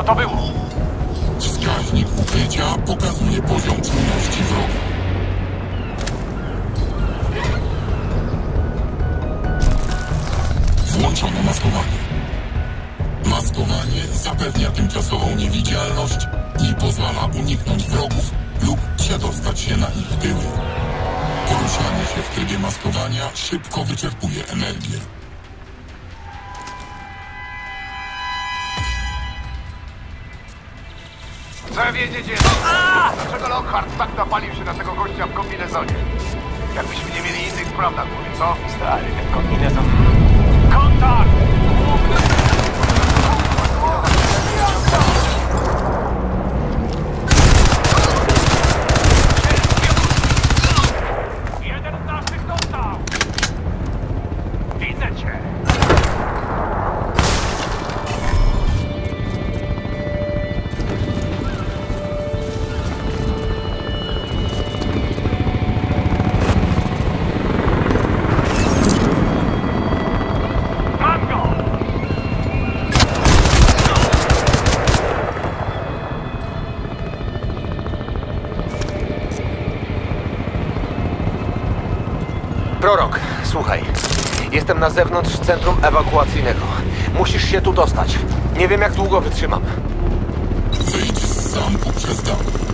Co to było? Wskaźnik ukrycia pokazuje poziom czujności wroga. Włączono maskowanie. Maskowanie zapewnia tymczasową niewidzialność i pozwala uniknąć wrogów lub przedostać się na ich tyły. Poruszanie się w trybie maskowania szybko wyczerpuje energię. Wiedzieć jedno. Dlaczego Lockhart tak napalił się na tego gościa w kombinezonie? Jakbyśmy nie mieli innych spraw na głowie, co? Stary, ten kombinezon... Kontakt! Prorok, słuchaj. Jestem na zewnątrz centrum ewakuacyjnego. Musisz się tu dostać. Nie wiem, jak długo wytrzymam. Wyjdź z zamku przez dach.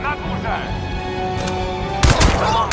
那不是什么